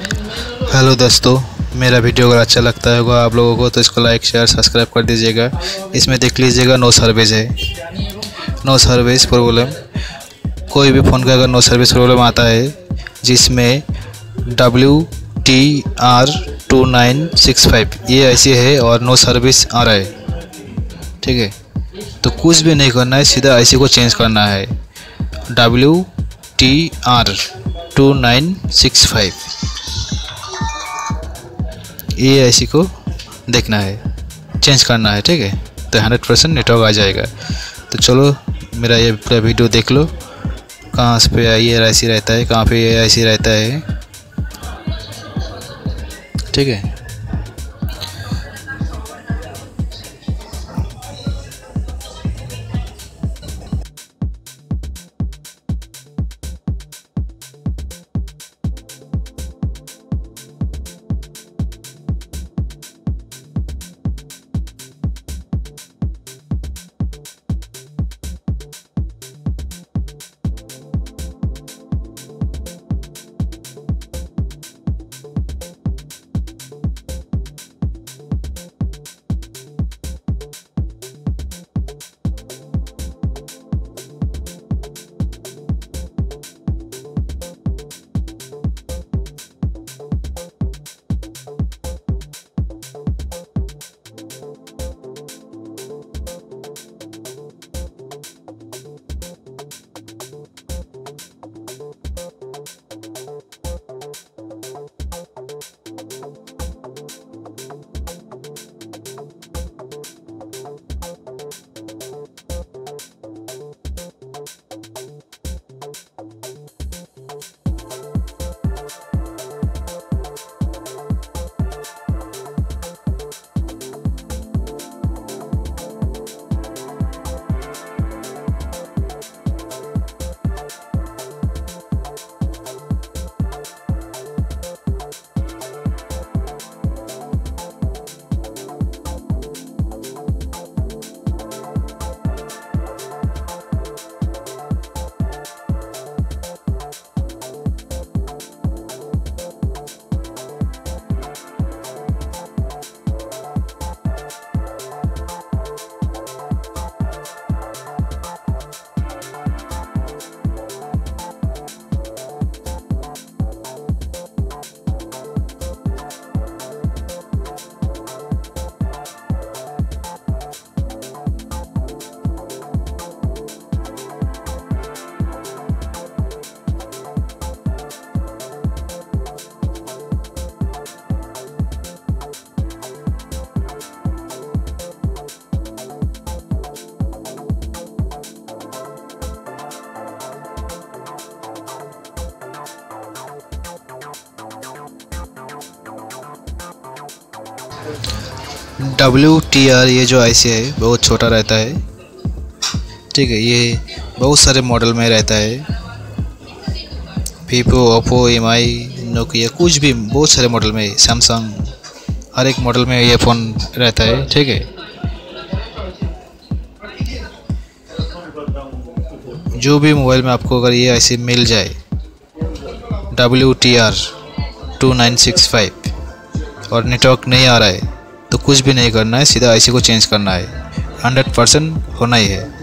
Hello दोस्तों, मेरा video अगर अच्छा लगता होगा आप लोगों को तो इसको लाइक शेयर सब्सक्राइब कर दीजिएगा। इसमें देख लीजिएगा नो सर्विस है। नो सर्विस प्रॉब्लम कोई भी फ़ोन का अगर नो सर्विस प्रॉब्लम आता है, जिसमें W T R two nine six five ये ऐसी है और नो सर्विस आ रहा है। ठीक है? तो कुछ भी नहीं करना है, सीधा ऐसी को चेंज करना है। W T R two nine six five ये सी को देखना है चेंज करना है, ठीक है? तो हंड्रेड परसेंट नेटवर्क आ जाएगा। तो चलो, मेरा ये पूरा वीडियो देख लो। कहाँ पे आई सी रहता है, कहाँ पे आई सी रहता है। ठीक है? डब्ल्यू टी आर ये जो आई सी है बहुत छोटा रहता है। ठीक है, ये बहुत सारे मॉडल में रहता है। Vivo Oppo M I Nokia कुछ भी, बहुत सारे मॉडल में सैमसंग हर एक मॉडल में ये फ़ोन रहता है, ठीक है। जो भी मोबाइल में आपको अगर ये ऐसे मिल जाए W T R two nine six five और नेटवर्क नहीं आ रहा है तो कुछ भी नहीं करना है, सीधा आईसी को चेंज करना है। हंड्रेड परसेंट होना ही है।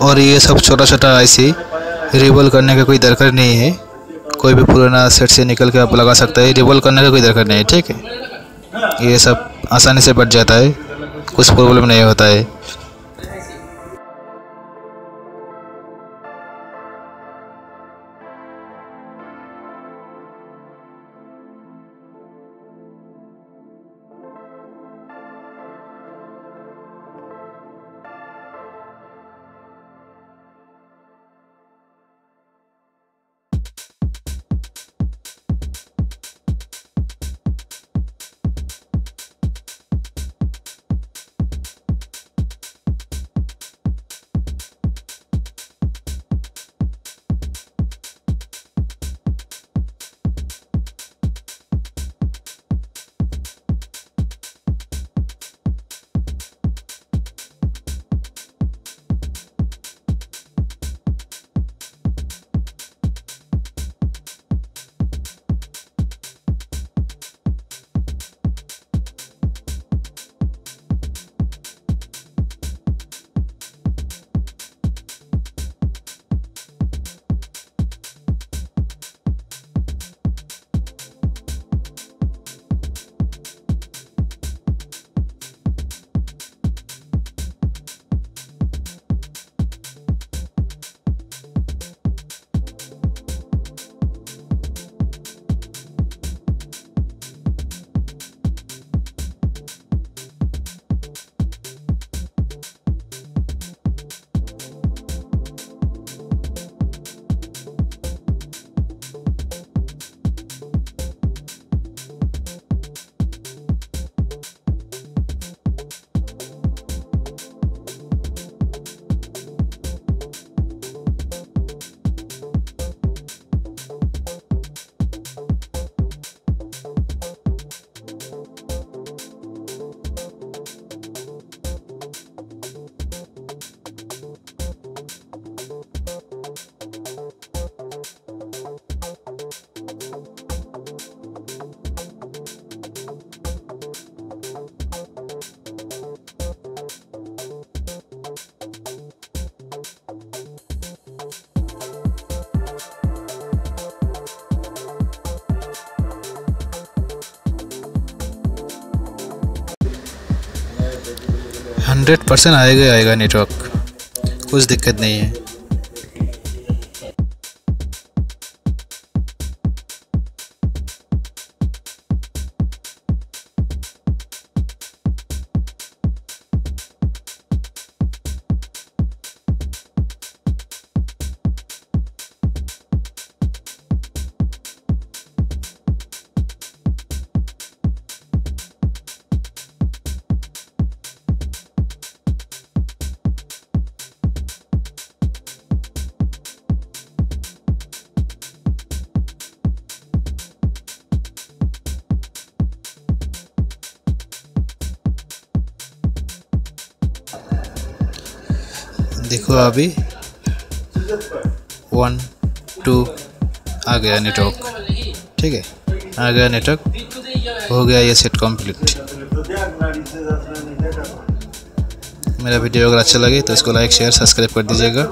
और ये सब छोटा छोटा आईसी रिबल करने का कोई दरकार नहीं है। कोई भी पुराना सेट से निकल के आप लगा सकते हैं। रिबल करने का कोई दरकार नहीं है, ठीक है? ये सब आसानी से बच जाता है। कुछ प्रॉब्लम नहीं होता है। हंड्रेड परसेंट आएगा आएगा नेटवर्क। कुछ दिक्कत नहीं है। देखो अभी वन टू आ गया नेटवर्क ठीक है? आ गया नेटवर्क हो गया ये सेट कंप्लीट मेरा वीडियो अगर अच्छा लगे तो इसको लाइक शेयर सब्सक्राइब कर दीजिएगा।